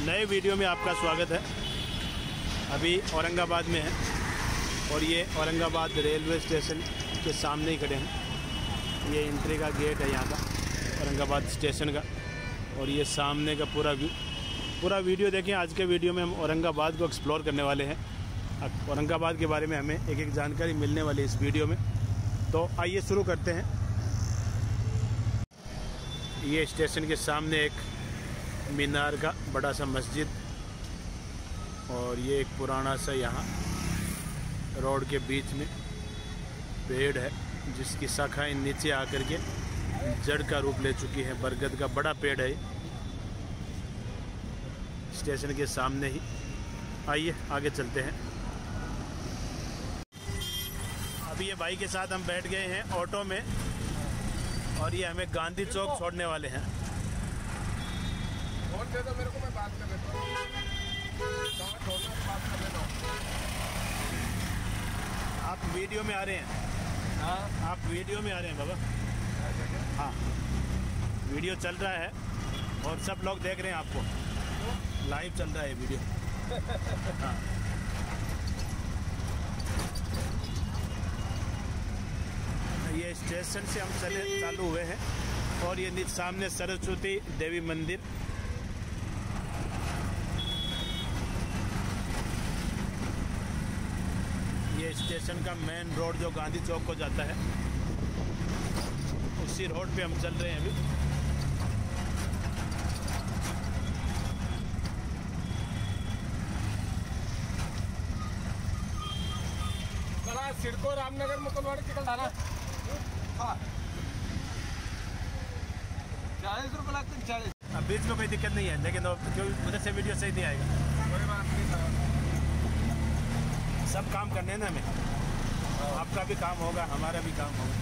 नए वीडियो में आपका स्वागत है। अभी औरंगाबाद में है और ये औरंगाबाद रेलवे स्टेशन के सामने ही खड़े हैं। ये एंट्री का गेट है यहाँ का, औरंगाबाद स्टेशन का। और ये सामने का पूरा व्यू, पूरा वीडियो देखें। आज के वीडियो में हम औरंगाबाद को एक्सप्लोर करने वाले हैं। औरंगाबाद के बारे में हमें एक एक जानकारी मिलने वाली इस वीडियो में। तो आइए शुरू करते हैं। ये स्टेशन के सामने एक मीनार का बड़ा सा मस्जिद और ये एक पुराना सा यहाँ रोड के बीच में पेड़ है, जिसकी शाखाएँ नीचे आकर के जड़ का रूप ले चुकी है। बरगद का बड़ा पेड़ है। स्टेशन के सामने ही। आइए, आगे चलते हैं। अभी ये भाई के साथ हम बैठ गए हैं ऑटो में और ये हमें गांधी चौक छोड़ने वाले हैं। फ़ोन दे दो मेरे को मैं बात कर लेता हूँ। मैं छोड़ना बात कर लेता आप वीडियो में आ रहे हैं? हाँ। आप वीडियो में आ रहे हैं बाबा? हाँ। वीडियो चल रहा है और सब लोग देख रहे हैं आपको। लाइव चल रहा है वीडियो। हाँ। ये स्टेशन से हम चले चालू हुए हैं और ये सामने सरस्वती देवी मंदिर ये स्टेशन का मेन रोड जो गांधी चौक को जाता है उसी रोड पे हम चल रहे हैं अभी। सिडको रामनगर मुकुलवाड़ी तिकल धारा हाँ। चालीस रुपये लगते चालीस। अब बीच में कोई दिक्कत नहीं है लेकिन अब क्योंकि उधर से वीडियो सही नहीं आएगा कोई बात नहीं सर सब काम करने ना हमें। आपका भी काम होगा, हमारा भी काम होगा।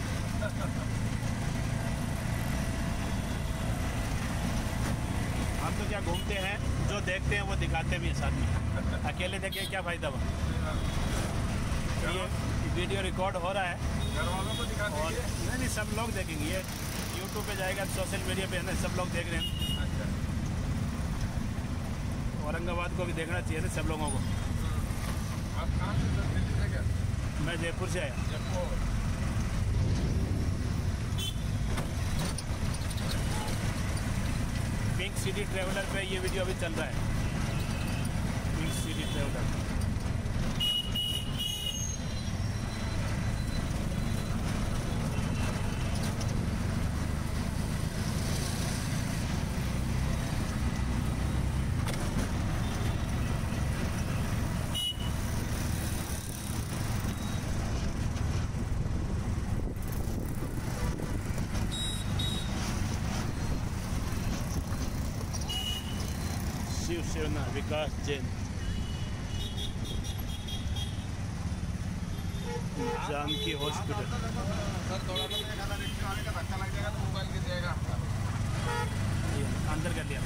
हम तो क्या घूमते हैं, जो देखते हैं वो दिखाते भी हैं साथ में। अकेले देखे क्या फ़ायदा हुआ? ये वीडियो रिकॉर्ड हो रहा है। घर वालों को दिखा और नहीं नहीं, सब लोग देखेंगे। ये यूट्यूब पे जाएगा सोशल मीडिया पे है ना, सब लोग देख रहे हैं। अच्छा औरंगाबाद को भी देखना चाहिए ना सब लोगों को। मैं जयपुर से आया। जयपुर पिंक सिटी ट्रेवलर पे ये वीडियो अभी चल रहा है। Pink city traveller Shivsena Vikas Jain hospital आने का ये अंदर कर लिया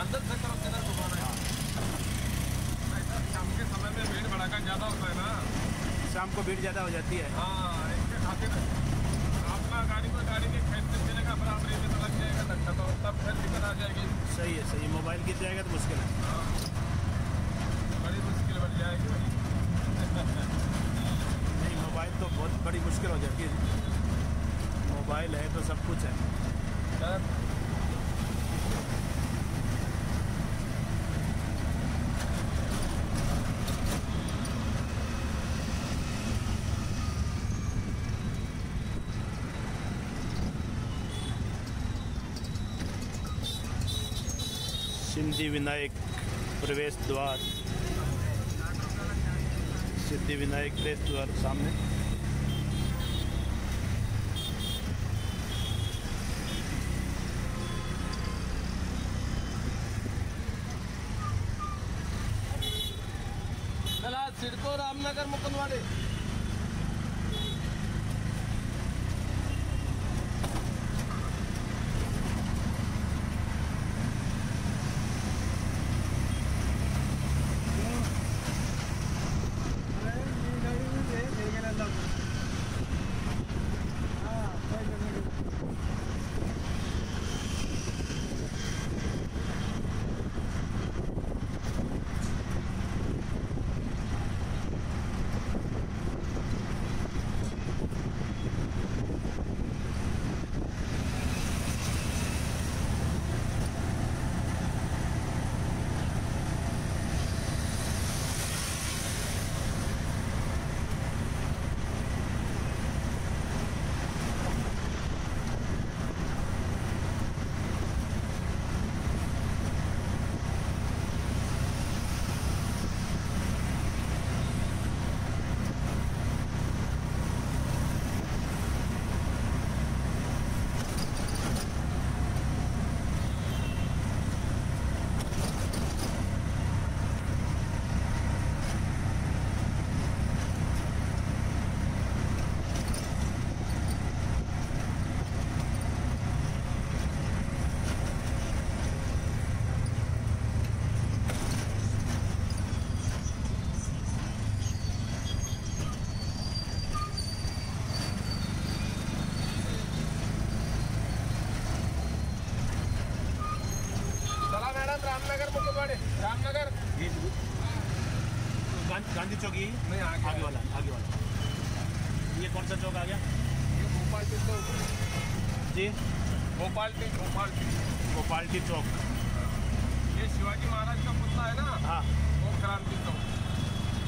अंदर से तरफ़ से इधर है। शाम के समय में भीड़ भड़ाका ज़्यादा होता है ना। शाम को भीड़ ज़्यादा हो जाती है। हाँ इसके खातिर आपका गाड़ी को गाड़ी के खेत से चलेगा बराबरी में तो लग जाएगा धक्का तो तब फिर दिक्कत आ जाएगी सही है सही है मोबाइल गिर जाएगा तो मुश्किल है। बड़ी मुश्किल बन जाएगी नहीं मोबाइल तो बहुत बड़ी मुश्किल हो जाती है। मोबाइल है तो सब कुछ है। सिद्धि विनायक प्रवेश द्वार। सिद्धि विनायक प्रवेश द्वार सामने। सिडको रामनगर मुकुंदवाड़ी। रामनगर। गांधी चौक ये नहीं आगे आगे वाला। आगे वाला ये कौन सा चौक आ गया? ये भोपाल के चौक। जी। भोपाल के भोपाल के। भोपाल के चौक। ये शिवाजी महाराज का पुतला है ना? हाँ। वो क्रांति चौक।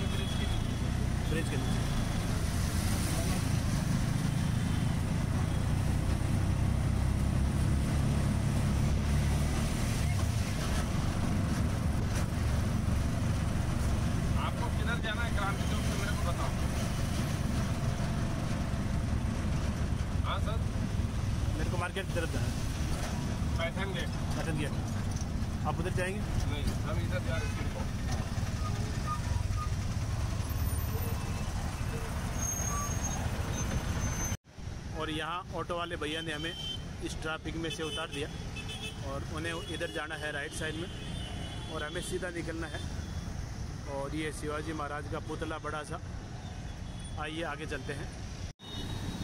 ये ब्रिज के ब्रिज के नीचे आपको किधर जाना है क्रांति चौक से मेरे को बताओ हाँ सर मेरे को मार्केट की तरफ़ जाना है पैठन गेट पैटर्न गेट आप उधर जाएँगे? नहीं हम इधर जा रहे और यहाँ ऑटो वाले भैया ने हमें इस ट्रैफ़िक में से उतार दिया और उन्हें इधर जाना है राइट साइड में और हमें सीधा निकलना है और ये शिवाजी महाराज का पुतला बड़ा सा। आइए, आगे चलते हैं।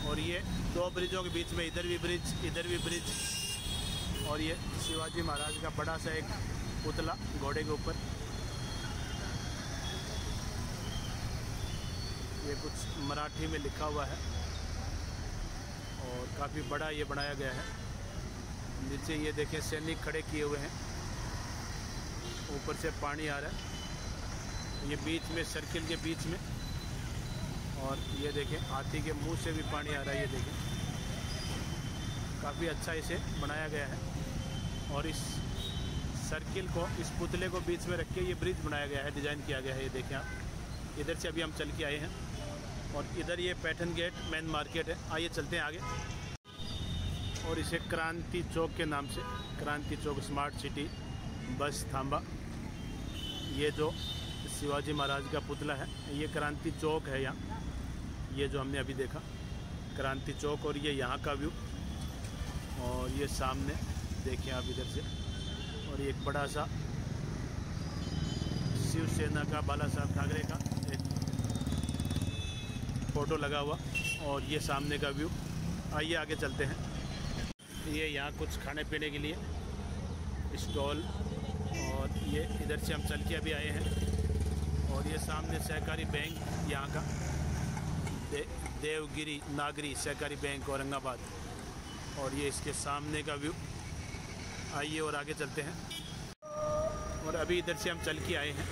और ये दो ब्रिजों के बीच में, इधर भी ब्रिज, इधर भी ब्रिज। और ये शिवाजी महाराज का बड़ा सा एक पुतला घोड़े के ऊपर। ये कुछ मराठी में लिखा हुआ है और काफ़ी बड़ा ये बनाया गया है। नीचे ये देखें, सैनिक खड़े किए हुए हैं। ऊपर से पानी आ रहा है। ये बीच में सर्किल के बीच में। और ये देखें, हाथी के मुँह से भी पानी आ रहा है, ये देखें। काफ़ी अच्छा इसे बनाया गया है। और इस सर्किल को, इस पुतले को बीच में रख के ये ब्रिज बनाया गया है, डिज़ाइन किया गया है, ये देखें आप। इधर से अभी हम चल के आए हैं और इधर ये पैटर्न गेट, मेन मार्केट है। आइए चलते हैं आगे। और इसे क्रांति चौक के नाम से, क्रांति चौक स्मार्ट सिटी बस थांबा। ये जो शिवाजी महाराज का पुतला है, ये क्रांति चौक है यहाँ। ये जो हमने अभी देखा, क्रांति चौक और ये यहाँ का व्यू। और ये सामने देखें आप इधर से। और एक बड़ा सा शिवसेना का बाला साहब ठाकरे का एक फ़ोटो लगा हुआ और ये सामने का व्यू। आइए आगे चलते हैं। ये यहाँ कुछ खाने पीने के लिए स्टॉल और ये इधर से हम चल के अभी आए हैं। और ये सामने सहकारी बैंक यहाँ का दे, देवगिरी नागरी सहकारी बैंक औरंगाबाद। और ये इसके सामने का व्यू। आइए और आगे चलते हैं। और अभी इधर से हम चल के आए हैं।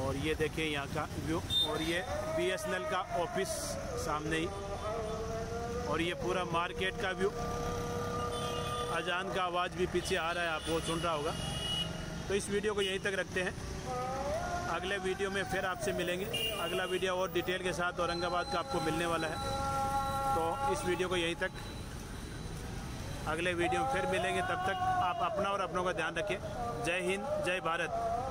और ये देखें यहाँ का व्यू। और ये बीएसएनएल का ऑफ़िस सामने ही। और ये पूरा मार्केट का व्यू। अजान का आवाज़ भी पीछे आ रहा है, आप वो सुन रहा होगा। तो इस वीडियो को यहीं तक रखते हैं। अगले वीडियो में फिर आपसे मिलेंगे। अगला वीडियो और डिटेल के साथ औरंगाबाद का आपको मिलने वाला है। तो इस वीडियो को यहीं तक अगले वीडियो में फिर मिलेंगे। तब तक आप अपना और अपनों का ध्यान रखें जय हिंद, जय भारत।